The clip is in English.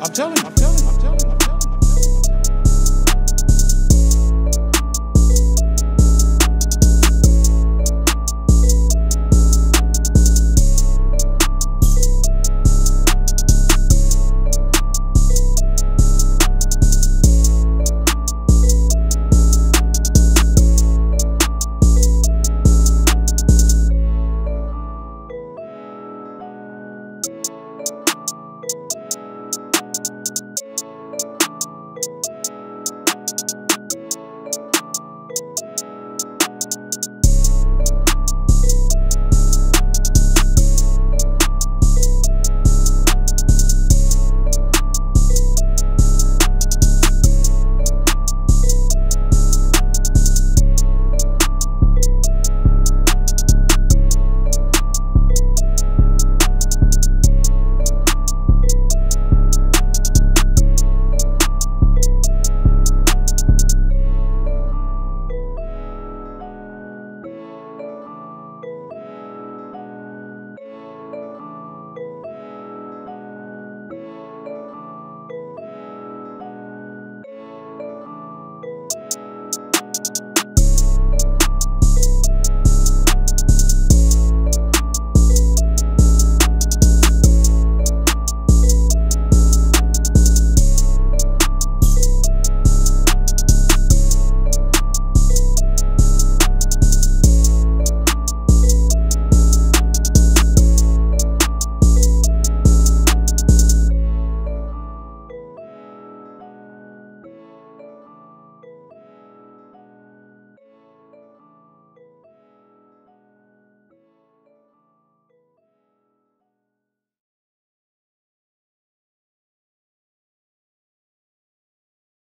I'm telling you. I'm telling you. I'm telling you.